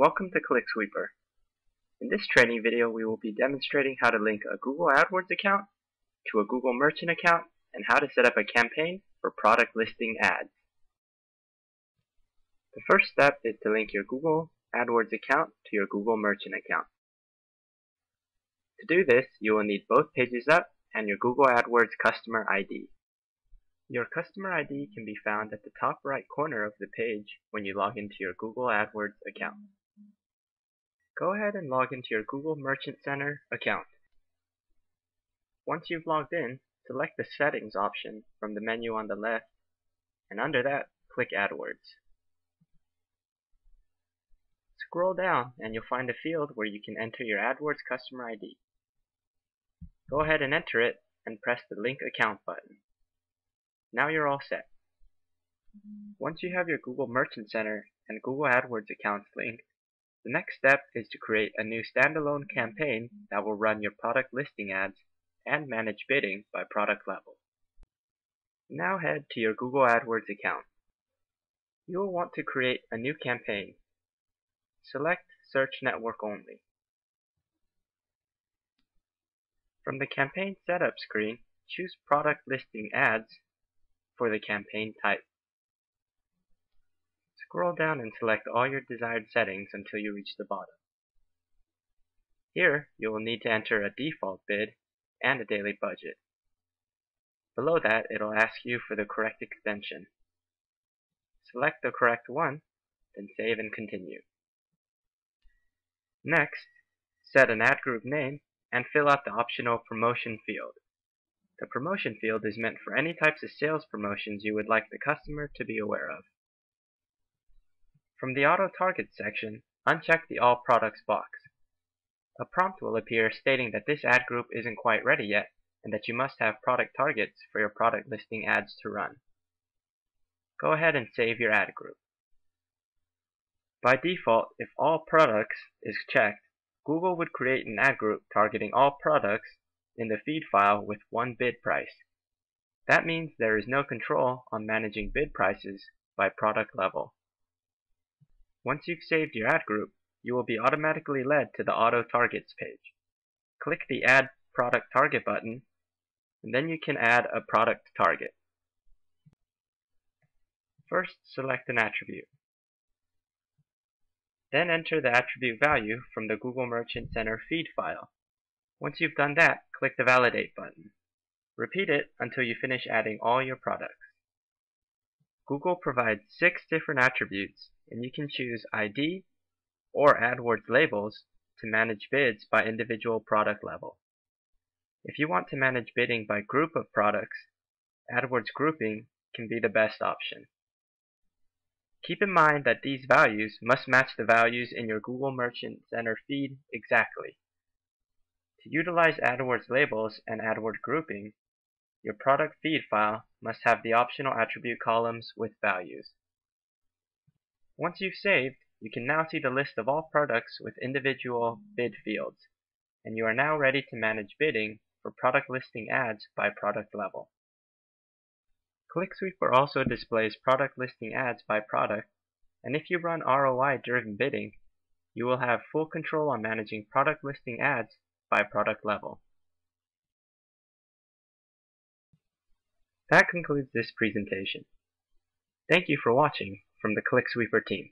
Welcome to ClickSweeper. In this training video we will be demonstrating how to link a Google AdWords account to a Google Merchant account and how to set up a campaign for product listing ads. The first step is to link your Google AdWords account to your Google Merchant account. To do this, you will need both pages up and your Google AdWords customer ID. Your customer ID can be found at the top right corner of the page when you log into your Google AdWords account. Go ahead and log into your Google Merchant Center account. Once you've logged in, select the Settings option from the menu on the left, and under that, click AdWords. Scroll down and you'll find a field where you can enter your AdWords customer ID. Go ahead and enter it and press the Link Account button. Now you're all set. Once you have your Google Merchant Center and Google AdWords accounts linked, the next step is to create a new standalone campaign that will run your product listing ads and manage bidding by product level. Now head to your Google AdWords account. You will want to create a new campaign. Select Search Network Only. From the campaign setup screen, choose Product Listing Ads for the campaign type. Scroll down and select all your desired settings until you reach the bottom. Here, you will need to enter a default bid and a daily budget. Below that, it'll ask you for the correct extension. Select the correct one, then save and continue. Next, set an ad group name and fill out the optional promotion field. The promotion field is meant for any types of sales promotions you would like the customer to be aware of. From the Auto Target section, uncheck the All Products box. A prompt will appear stating that this ad group isn't quite ready yet and that you must have product targets for your product listing ads to run. Go ahead and save your ad group. By default, if All Products is checked, Google would create an ad group targeting all products in the feed file with one bid price. That means there is no control on managing bid prices by product level. Once you've saved your ad group, you will be automatically led to the Auto Targets page. Click the Add Product Target button, and then you can add a product target. First, select an attribute. Then enter the attribute value from the Google Merchant Center feed file. Once you've done that, click the Validate button. Repeat it until you finish adding all your products. Google provides six different attributes, and you can choose ID or AdWords labels to manage bids by individual product level. If you want to manage bidding by group of products, AdWords grouping can be the best option. Keep in mind that these values must match the values in your Google Merchant Center feed exactly. To utilize AdWords labels and AdWords grouping, your product feed file must have the optional attribute columns with values. Once you've saved, you can now see the list of all products with individual bid fields, and you are now ready to manage bidding for product listing ads by product level. ClickSweeper also displays product listing ads by product, and if you run ROI driven bidding, you will have full control on managing product listing ads by product level. That concludes this presentation. Thank you for watching from the ClickSweeper team.